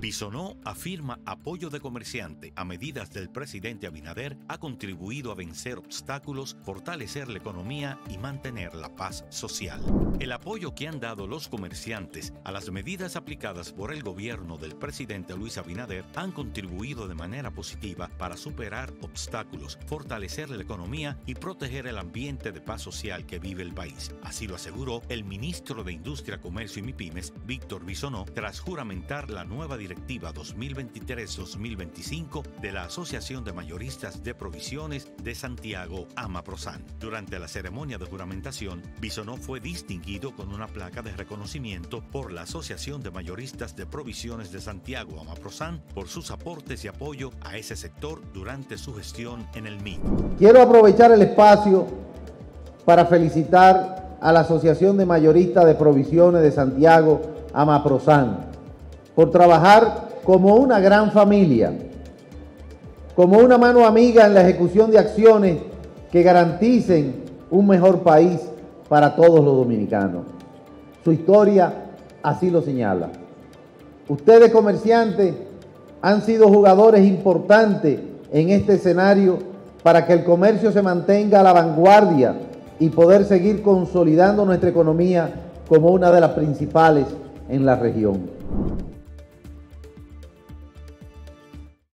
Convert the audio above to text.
Bisonó afirma apoyo de comerciante a medidas del presidente Abinader ha contribuido a vencer obstáculos, fortalecer la economía y mantener la paz social. El apoyo que han dado los comerciantes a las medidas aplicadas por el gobierno del presidente Luis Abinader han contribuido de manera positiva para superar obstáculos, fortalecer la economía y proteger el ambiente de paz social que vive el país. Así lo aseguró el ministro de Industria, Comercio y MIPIMES, Víctor Bisonó, tras juramentar la nueva directiva 2023-2025 de la Asociación de Mayoristas de Provisiones de Santiago, AMAPROSAN. Durante la ceremonia de juramentación, Bisonó fue distinguido con una placa de reconocimiento por la Asociación de Mayoristas de Provisiones de Santiago, AMAPROSAN, por sus aportes y apoyo a ese sector durante su gestión en el MIT. Quiero aprovechar el espacio para felicitar a la Asociación de Mayoristas de Provisiones de Santiago, AMAPROSAN, por trabajar como una gran familia, como una mano amiga en la ejecución de acciones que garanticen un mejor país para todos los dominicanos. Su historia así lo señala. Ustedes comerciantes han sido jugadores importantes en este escenario para que el comercio se mantenga a la vanguardia y poder seguir consolidando nuestra economía como una de las principales en la región.